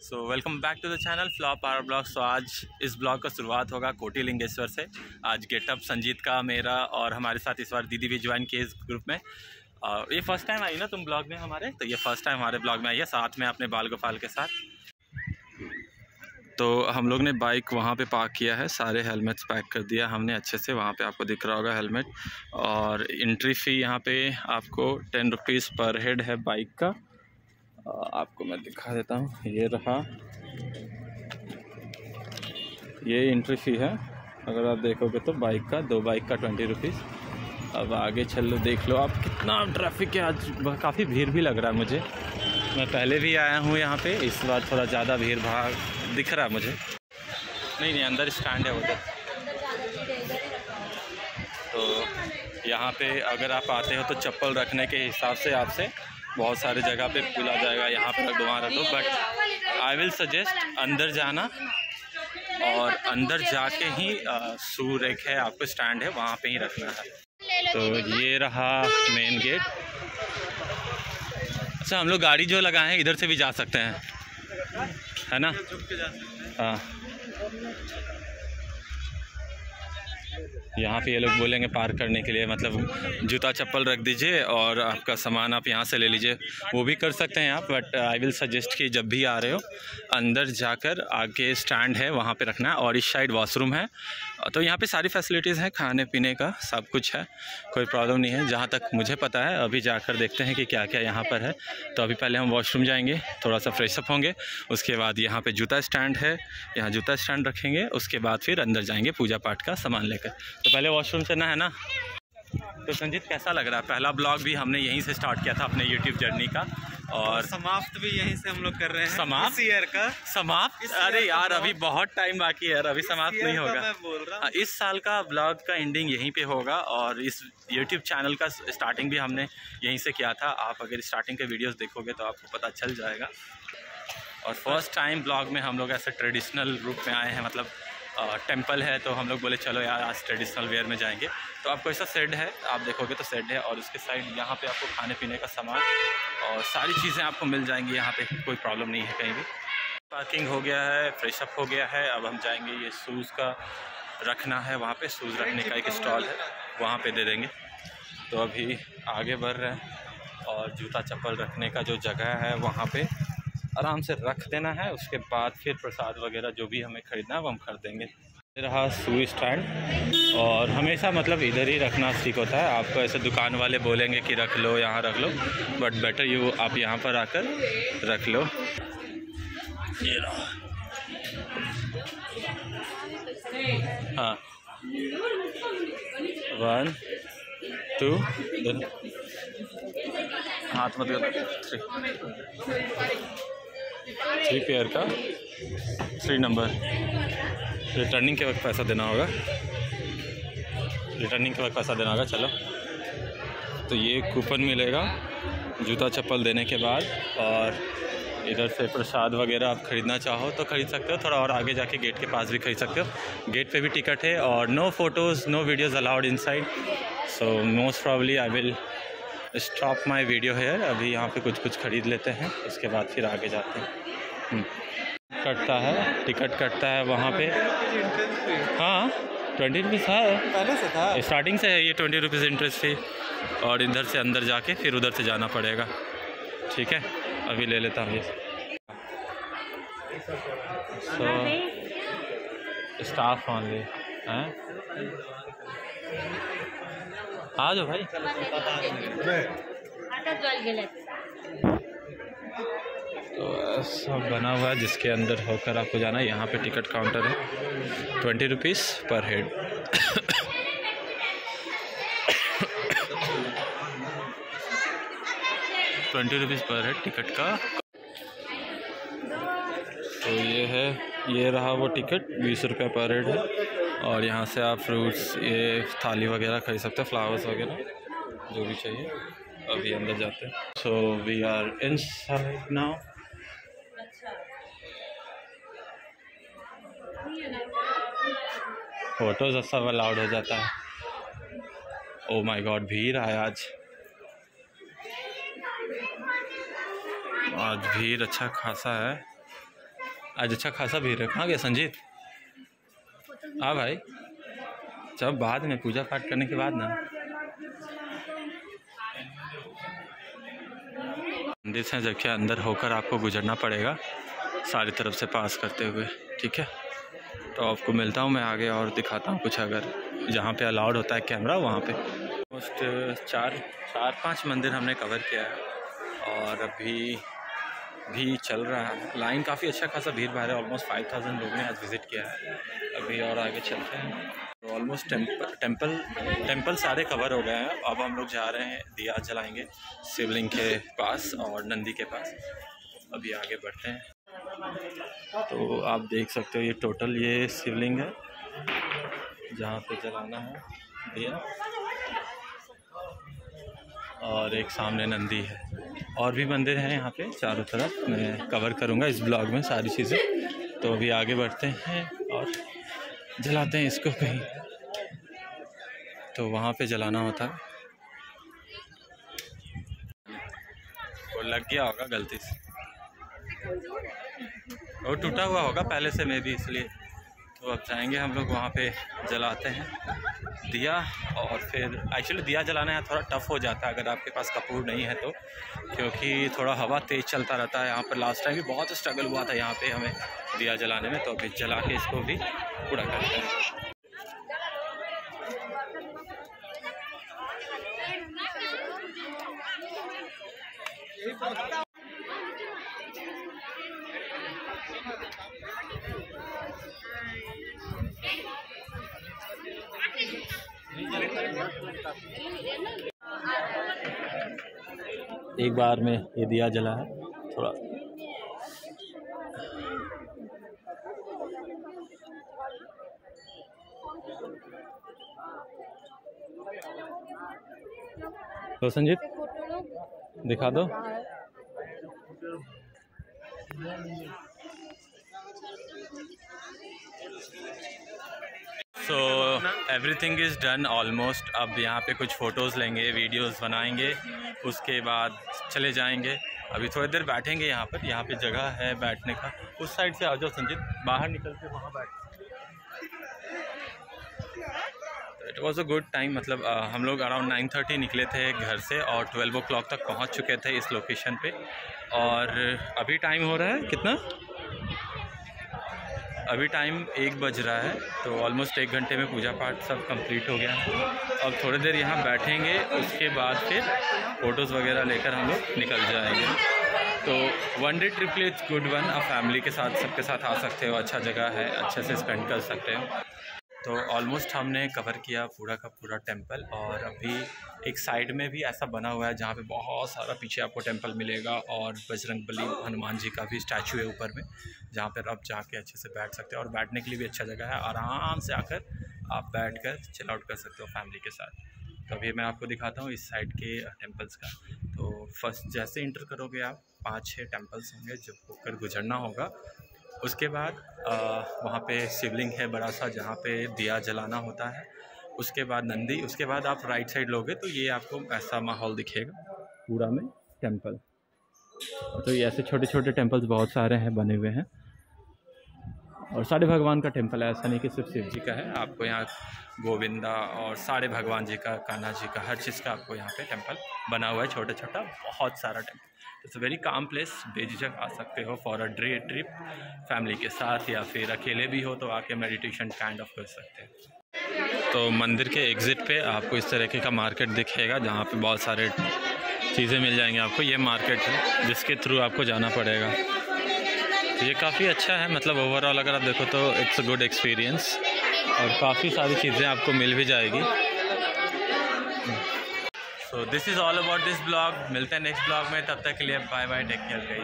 So welcome back to the channel flop power blog so आज इस blog का शुरुआत होगा कोटी लिंगेश्वर से। आज गेटअप संजीत का, मेरा और हमारे साथ इस बार दीदी भी ज्वाइन किए इस ग्रुप में। और ये फ़र्स्ट टाइम आई ना तुम ब्लॉग में हमारे? तो ये फ़र्स्ट टाइम हमारे ब्लॉग में आई है, साथ में अपने बाल गोपाल के साथ। तो हम लोग ने बाइक वहाँ पे पार्क किया है, सारे हेलमेट्स पैक कर दिया। हमने अच्छे से वहाँ पे आपको दिख रहा होगा हेलमेट और एंट्री फ़ी यहाँ पे आपको टेन रुपीज़ पर हेड है बाइक का। आपको मैं दिखा देता हूँ। ये रहा। ये एंट्री फ़ी है। अगर आप देखोगे तो बाइक का, दो बाइक का ट्वेंटी रुपीज़ अब आगे चल लो देख लो आप कितना ट्रैफ़िक है। आज काफ़ी भीड़ भी लग रहा है मुझे। मैं पहले भी आया हूँ यहाँ पे। इस बार थोड़ा ज़्यादा भीड़ भाड़ दिख रहा है मुझे। नहीं नहीं, अंदर स्टैंड है उधर। तो यहाँ पे अगर आप आते हो तो चप्पल रखने के हिसाब से आपसे बहुत सारे जगह पे खुला जाएगा, यहाँ पर दो वहाँ दो बट आई विल सजेस्ट अंदर जाना और अंदर जाके ही सू रेक है, आपको स्टैंड है, वहाँ पे ही रखना है। तो ये रहा मेन गेट अच्छा हम लोग गाड़ी जो लगाए हैं, इधर से भी जा सकते हैं। है ना? हाँ। यहाँ पे ये लोग बोलेंगे पार्क करने के लिए मतलब जूता चप्पल रख दीजिए और आपका सामान आप यहाँ से ले लीजिए। वो भी कर सकते हैं आप बट आई विल सजेस्ट कि जब भी आ रहे हो, अंदर जाकर आगे स्टैंड है, वहाँ पे रखना है और इस साइड वॉशरूम है। तो यहाँ पे सारी फैसिलिटीज़ हैं, खाने पीने का, सब कुछ है, कोई प्रॉब्लम नहीं है। जहाँ तक मुझे पता है, अभी जाकर देखते हैं कि क्या क्या यहाँ पर है। तो अभी पहले हम वॉशरूम जाएँगे, थोड़ा सा फ्रेशअप होंगे, उसके बाद यहाँ पे जूता स्टैंड है, यहाँ जूता स्टैंड रखेंगे, उसके बाद फिर अंदर जाएँगे पूजा पाठ का सामान लेकर। तो पहले वॉशरूम से ना है ना? तो संजीत कैसा लग रहा है? पहला ब्लॉग भी हमने यहीं से स्टार्ट किया था अपने यूट्यूब जर्नी का और समाप्त भी यहीं से हम लोग कर रहे हैं समाप्त? ईयर का। समाप्त? अरे यार अभी बहुत टाइम बाकी है अभी समाप्त नहीं होगा। मैं बोल रहा हाँ, इस साल का ब्लॉग का एंडिंग यहीं पे होगा और इस यूट्यूब चैनल का स्टार्टिंग भी हमने यहीं से किया था। आप अगर स्टार्टिंग के वीडियोस देखोगे तो आपको पता चल जाएगा। और फ़र्स्ट टाइम ब्लॉग में हम लोग ऐसे ट्रेडिशनल रूप में आए हैं मतलब टेंपल है तो हम लोग बोले, चलो यार, आज ट्रेडिशनल वेयर में जाएँगे। तो आपको ऐसा सेड है, आप देखोगे तो सेड है, और उसके साइड यहाँ पे आपको खाने पीने का सामान और सारी चीज़ें आपको मिल जाएँगी, यहाँ पे कोई प्रॉब्लम नहीं है कहीं भी। पार्किंग हो गया है फ्रेशअप हो गया है, अब हम जाएँगे, ये शूज़ का रखना है, वहाँ पे शूज़ रखने का एक स्टॉल है, वहाँ पे दे देंगे। तो अभी आगे बढ़ रहे हैं, और जूता चप्पल रखने का जो जगह है, वहाँ पे आराम से रख देना है, उसके बाद फिर प्रसाद वगैरह जो भी हमें ख़रीदना है, वो हम खरीदेंगे रहा शू स्टैंड और हमेशा मतलब इधर ही रखना ठीक होता है। आपको ऐसे दुकान वाले बोलेंगे कि रख लो, यहाँ रख लो बट बेटर यू आप यहाँ पर आकर रख लो। ये रहा। हाँ। वन टू हाथ मत थ्री थ्री पेयर का। Three number. रिटर्निंग के वक्त पैसा देना होगा। रिटर्निंग के वक्त पैसा देना होगा, चलो। तो ये कूपन मिलेगा, जूता चप्पल देने के बाद, और इधर से प्रसाद वगैरह आप ख़रीदना चाहो तो ख़रीद सकते हो, थोड़ा और आगे जाके गेट के पास भी खरीद सकते हो। गेट पे भी टिकट है और no photos no videos allowed inside so most probably I will stop my video है अभी यहाँ पे कुछ कुछ ख़रीद लेते हैं। उसके बाद फिर आगे जाते हैं। हम्म। कटता है। टिकट कटता है वहाँ पे। हाँ। ट्वेंटी रुपीज़ है। पहले से था। स्टार्टिंग से है ये ट्वेंटी रुपीज़ इंटरेस्ट फ़ी और इधर से अंदर जाके फिर उधर से जाना पड़ेगा। ठीक है? अभी ले लेता हूँ ये। सो स्टाफ ऑनली हैं? आ जाओ भाई। तो ऐसा बना हुआ है जिसके अंदर होकर आपको जाना है। यहाँ पे टिकट काउंटर है। Twenty rupees per head. Twenty rupees per head ticket का। तो ये है ये रहा वो टिकट बीस रुपया पर हेड है। और यहाँ से आप फ्रूट्स, ये थाली वगैरह खरीद सकते हैं फ्लावर्स वगैरह, जो भी चाहिए। अभी अंदर जाते हैं। So we are inside now photos सब अलाउड हो जाता है। ओ माय गॉड भीड़ है आज। आज भीड़ अच्छा खासा है। आज अच्छा खासा भीड़ है। कहाँ गया संजीत? हाँ भाई। जब बाद में, पूजा पाठ करने के बाद ना। मंदिर से जबकि अंदर होकर आपको गुजरना पड़ेगा, सारी तरफ़ से पास करते हुए, ठीक है? तो आपको मिलता हूँ मैं आगे और दिखाता हूँ कुछ अगर जहाँ पे अलाउड होता है कैमरा वहाँ पे। ऑलमोस्ट चार चार, पाँच मंदिर हमने कवर किया है। और अभी भी चल रहा है। लाइन काफ़ी अच्छा खासा भीड़ भाड़ है। ऑलमोस्ट फाइव थाउज़ेंड लोगों ने आज विज़िट किया है। अभी और आगे चलते हैं। ऑलमोस्ट टेंपल टेंपल टेंपल सारे कवर हो गए हैं। अब हम लोग जा रहे हैं दिया जलाएँगे शिवलिंग के पास और नंदी के पास। अभी आगे बढ़ते हैं। तो आप देख सकते हो ये टोटल ये शिवलिंग है, जहाँ पे जलाना है दिया। और एक सामने नंदी है। और भी मंदिर हैं यहाँ पे चारों तरफ़। मैं कवर करूँगा इस ब्लॉग में सारी चीज़ें। तो अभी आगे बढ़ते हैं और जलाते हैं इसको कहीं। तो वहाँ पे जलाना होता। है वो लग गया होगा गलती से। वो टूटा हुआ होगा पहले से मैं भी इसलिए। तो अब जाएँगे हम लोग वहाँ पे जलाते हैं दिया और फिर एक्चुअली दिया जलाना यहाँ थोड़ा टफ़ हो जाता है अगर आपके पास कपूर नहीं है तो क्योंकि थोड़ा हवा तेज़ चलता रहता है यहाँ पर। लास्ट टाइम भी बहुत स्ट्रगल हुआ था यहाँ पे हमें दिया जलाने में तो अभी जला के इसको भी पूरा करते हैं। एक बार में ये दिया जला है थोड़ा। तो संजीत दिखा दो। So everything is done almost अब यहाँ पे कुछ फ़ोटोज़ लेंगे वीडियोस बनाएँगे उसके बाद चले जाएँगे। अभी थोड़ी देर बैठेंगे यहाँ पर यहाँ पे जगह है बैठने का। उस साइड से आ जाओ संजीत बाहर निकल के वहाँ बैठ। It was a good time मतलब आ, हम लोग अराउंड नाइन थर्टी निकले थे घर से और ट्वेल्व ओ क्लॉक तक पहुँच चुके थे इस लोकेशन पे। और अभी टाइम हो रहा है कितना? अभी टाइम एक बज रहा है तो ऑलमोस्ट एक घंटे में पूजा पाठ सब कंप्लीट हो गया। है अब थोड़ी देर यहाँ बैठेंगे, उसके बाद फिर फ़ोटोज़ वगैरह लेकर हम लोग निकल जाएँगे। तो वन डे ट्रिप लिए गुड वन आप फैमिली के साथ, सबके साथ आ सकते हो अच्छा जगह है, अच्छे से स्पेंड कर सकते हो। तो ऑलमोस्ट हमने कवर किया पूरा का पूरा टेंपल और अभी एक साइड में भी ऐसा बना हुआ है जहाँ पे बहुत सारा पीछे आपको टेंपल मिलेगा और बजरंग बली हनुमान जी का भी स्टैचू है ऊपर में, जहाँ पर आप जाके अच्छे से बैठ सकते हो और बैठने के लिए भी अच्छा जगह है। आराम से आकर आप बैठ कर चिल आउट कर सकते हो फैमिली के साथ। तो अभी मैं आपको दिखाता हूँ इस साइड के टेम्पल्स का। तो फ़र्स्ट जैसे इंटर करोगे आप पाँच छः टेम्पल्स होंगे जो होकर गुजरना होगा। उसके बाद वहाँ पे शिवलिंग है बड़ा सा, जहाँ पे दिया जलाना होता है। उसके बाद नंदी, उसके बाद आप राइट साइड लोगे तो ये आपको ऐसा माहौल दिखेगा। पूरा में टेंपल तो ये ऐसे छोटे छोटे टेंपल्स बहुत सारे हैं, बने हुए हैं। और सारे भगवान का टेंपल है, ऐसा नहीं कि सिर्फ़ शिव जी का है। आपको यहाँ गोविंदा और सारे भगवान जी का, कान्हा जी का, हर चीज़ का आपको यहाँ पे टेंपल बना हुआ है छोटा छोटा बहुत सारा temple it's a very calm place बेझिझक आ सकते हो for a day trip family के साथ या फिर अकेले भी हो तो आके मेडिटेशन काइंड ऑफ़ कर सकते हैं। तो मंदिर के एग्ज़िट पे आपको इस तरीके का मार्केट दिखेगा जहाँ पे बहुत सारे चीज़ें मिल जाएँगी आपको। ये मार्केट है जिसके थ्रू आपको जाना पड़ेगा। ये काफ़ी अच्छा है मतलब ओवरऑल अगर आप देखो तो इट्स अ गुड एक्सपीरियंस और काफ़ी सारी चीज़ें आपको मिल भी जाएगी। So this is all about this blog मिलते हैं नेक्स्ट ब्लॉग में. तब तक के लिए बाय बाय टेक केयर गई